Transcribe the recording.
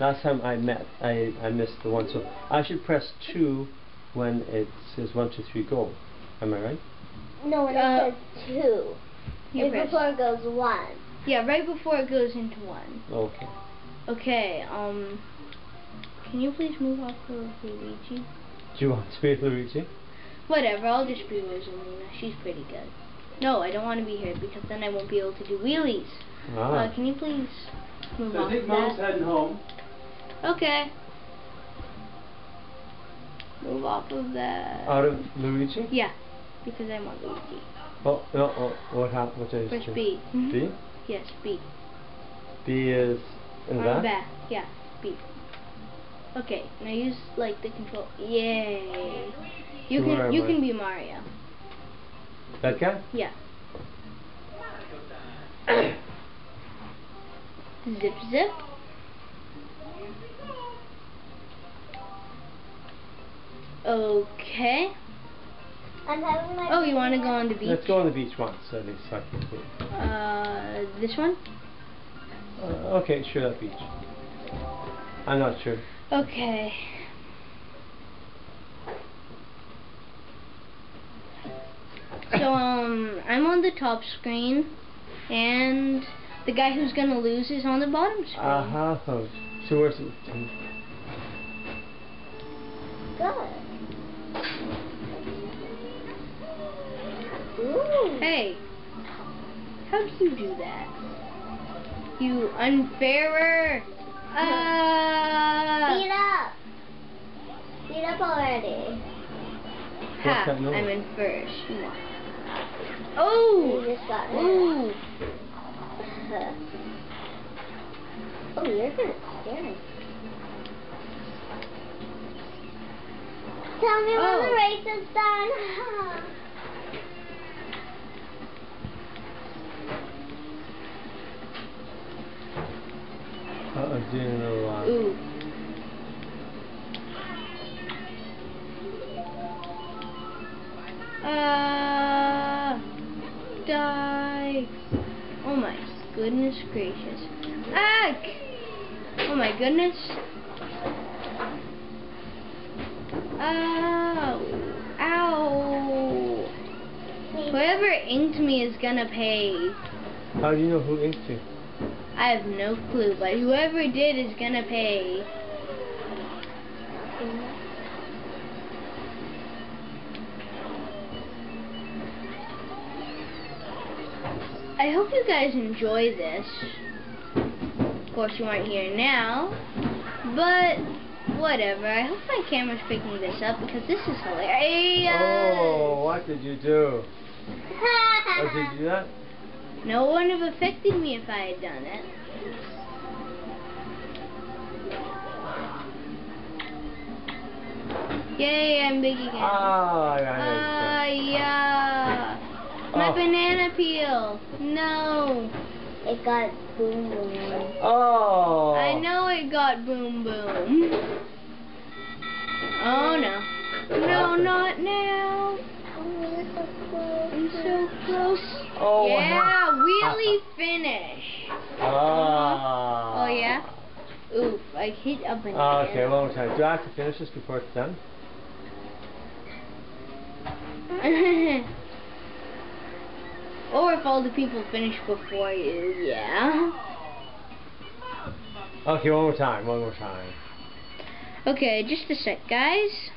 Last time I met, I, I missed the one, so I should press 2 when it says 1, 2, 3, go. Am I right? No, when Uh, it says two. You Right before it goes one. Yeah, right before it goes into one. Okay. Okay, um, can you please move off of Luigi? Do you want to be Luigi? Whatever, I'll just be Rosalina. She's pretty good. No, I don't want to be here because then I won't be able to do wheelies. Ah. Uh, can you please move So off I think Mom's that? heading home. Okay. Move off of that. Out of Luigi? Yeah, because I want Luigi. Oh, no, oh, what happened? What did I Press? B. Mhm. B? Yes, B. B is in On that? the back. Yeah, B. Okay, now use like the control. Yay! You So can you I? can be Mario. That guy? Yeah. zip zip. Okay. I'm having my. Oh, you want to go on the beach? Let's go on the beach once, at least. So I can see. Uh, this one? Uh, okay, sure, that beach. I'm not sure. Okay. So, um, I'm on the top screen, and the guy who's gonna lose is on the bottom screen. Uh huh. So where's it? Hey, how do you do that? You unfairer! Beat Ah! up. Beat up already. Ha! I'm in first. You Oh! just got hurt. Ooh! Oh, you're good at staring. Tell me when Oh. the race is done. I didn't know why. Ooh. Uh, die. Oh my goodness gracious. Ack! Oh my goodness. Ow. Ow. Whoever inked me is gonna pay. How do you know who inked you? I have no clue, but whoever did is gonna pay. I hope you guys enjoy this. Of course, you aren't here now, but whatever. I hope my camera's picking this up because this is hilarious. Oh, what did you do? Oh, did you do that? No one would have affected me if I had done it. Yay, I'm big again. Yeah, Ah, yeah. My Oh. banana peel. No. It got boom boom. Oh. I know it got boom boom. Oh no. No, not now. Oh, you're so close. I'm so close. Oh. Yeah, wheelie finish. Ah. Oh yeah? Oof, I hit a banana. Ah, okay, one more time. Do I have to finish this before it's done? or if all the people finish before you, yeah. Okay, one more time, one more time. Okay, just a sec, guys.